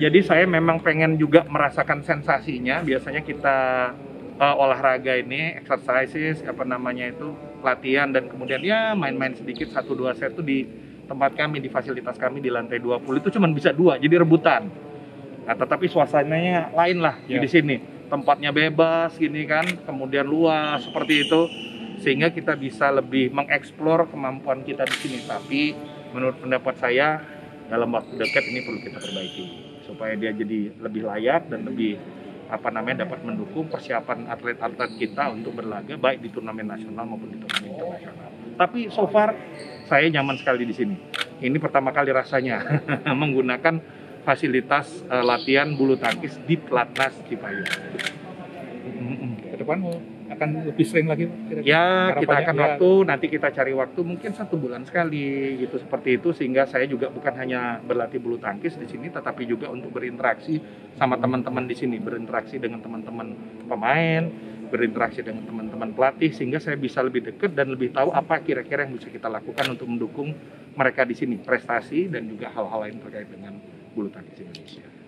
Jadi saya memang pengen juga merasakan sensasinya. Biasanya kita uh, olahraga ini, exercises, apa namanya itu, latihan dan kemudian ya main-main sedikit satu dua set itu di tempat kami di fasilitas kami di lantai 20 itu cuma bisa dua, jadi rebutan. Nah, tetapi suasananya lain lah Ya. di sini. Tempatnya bebas gini kan, kemudian luas seperti itu sehingga kita bisa lebih mengeksplor kemampuan kita di sini. Tapi menurut pendapat saya dalam waktu dekat ini perlu kita perbaiki supaya dia jadi lebih layak dan lebih apa namanya dapat mendukung persiapan atlet-atlet kita untuk berlaga baik di turnamen nasional maupun di turnamen internasional. Tapi so far saya nyaman sekali di sini. Ini pertama kali rasanya menggunakan fasilitas eh, latihan bulu tangkis di Platnas Cipayung. Ke depan mau akan lebih sering lagi kira-kira? Ya, kita Harapannya, akan ya. waktu, nanti kita cari waktu mungkin satu bulan sekali gitu seperti itu sehingga saya juga bukan hanya berlatih bulu tangkis di sini tetapi juga untuk berinteraksi sama teman-teman di sini, berinteraksi dengan teman-teman pemain, berinteraksi dengan teman-teman pelatih sehingga saya bisa lebih dekat dan lebih tahu apa kira-kira yang bisa kita lakukan untuk mendukung mereka di sini, prestasi dan juga hal-hal lain terkait dengan bulu tangkis Indonesia.